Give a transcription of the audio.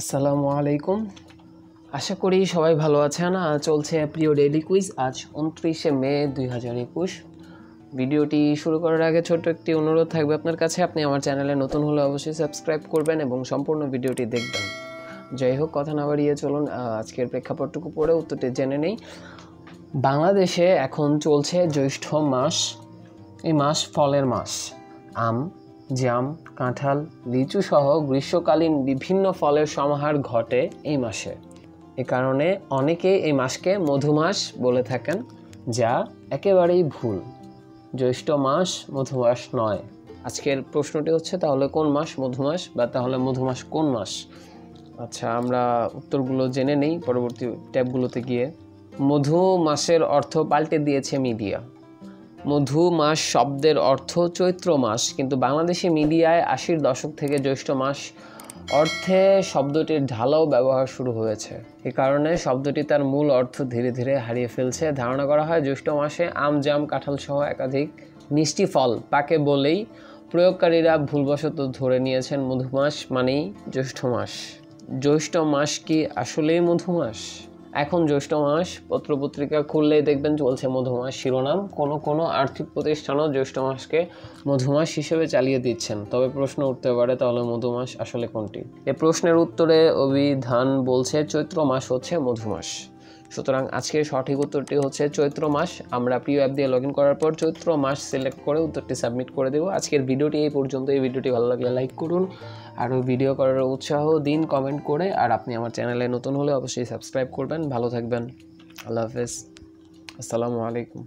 আসসালামু আলাইকুম। আশা করি সবাই ভালো আছেন। চলছে প্রিয় ডেইলি কুইজ আজ উনত্রিশে মে দুই হাজার একুশ। ভিডিওটি শুরু করার আগে ছোট্ট একটি অনুরোধ থাকবে আপনার কাছে। আপনি আমার চ্যানেলে নতুন হলে অবশ্যই সাবস্ক্রাইব করবেন এবং সম্পূর্ণ ভিডিওটি দেখবেন। যাই হোক, কথা না বাড়িয়ে চলুন আজকের প্রেক্ষাপটটুকু পড়ে উত্তরটি জেনে নেই। বাংলাদেশে এখন চলছে জ্যৈষ্ঠ মাস, এই মাস ফলের মাস, আম জাম, কাঁঠাল লিচু সহ গ্রীষ্মকালীন বিভিন্ন ফলের সমাহার ঘটে এই মাসে। এ কারণে অনেকে এই মাসকে মধুমাস বলে থাকেন, যা একেবারেই ভুল। জ্যৈষ্ঠ মাস মধুমাস নয়। আজকের প্রশ্নটি হচ্ছে, তাহলে কোন মাস মধুমাস বা তাহলে মধুমাস কোন মাস? আচ্ছা আমরা উত্তরগুলো জেনে নেই, পরবর্তী ট্যাবগুলোতে গিয়ে। মধু মাসের অর্থ পাল্টে দিয়েছে মিডিয়া। মধু মাস শব্দের অর্থ চৈত্র মাস। কিন্তু বাংলাদেশি মিডিয়ায় আশির দশক থেকে জ্যৈষ্ঠ মাস অর্থে শব্দটির ঢালাও ব্যবহার শুরু হয়েছে। এ কারণে শব্দটি তার মূল অর্থ ধীরে ধীরে হারিয়ে ফেলছে। ধারণা করা হয় জ্যৈষ্ঠ মাসে আম, জাম, কাঁঠাল সহ একাধিক মিষ্টি ফল পাকে বলেই প্রয়োগকারীরা ভুলবশত ধরে নিয়েছেন মধুমাস মানেই জ্যৈষ্ঠ মাস। জ্যৈষ্ঠ মাস কি আসলেই মধুমাস এখন জ্যৈষ্ঠ মাস, পত্রপত্রিকা খুললেই দেখবেন চলছে মধুমাস শিরোনাম। কোনো কোনো আর্থিক প্রতিষ্ঠানও জ্যৈষ্ঠ মাসকে মধুমাস হিসেবে চালিয়ে দিচ্ছেন। তবে প্রশ্ন উঠতে পারে তাহলে মধুমাস আসলে কোনটি? এ প্রশ্নের উত্তরে অভিধান বলছে, চৈত্র মাস হচ্ছে মধুমাস। সুতরাং আজকে সঠিক উত্তরটি হচ্ছে চৈত্র মাস। আমরা প্রিয় অ্যাপ দিয়ে লগ করার পর চৈত্র মাস সিলেক্ট করে উত্তরটি সাবমিট করে দেবো। আজকের ভিডিওটি এই পর্যন্ত। এই ভিডিওটি ভালো লাগলে লাইক করুন, আরও ভিডিও করার উৎসাহ দিন কমেন্ট করে, আর আপনি আমার চ্যানেলে নতুন হলে অবশ্যই সাবস্ক্রাইব করবেন। ভালো থাকবেন। আল্লাহ হাফেজ। আসসালামু আলাইকুম।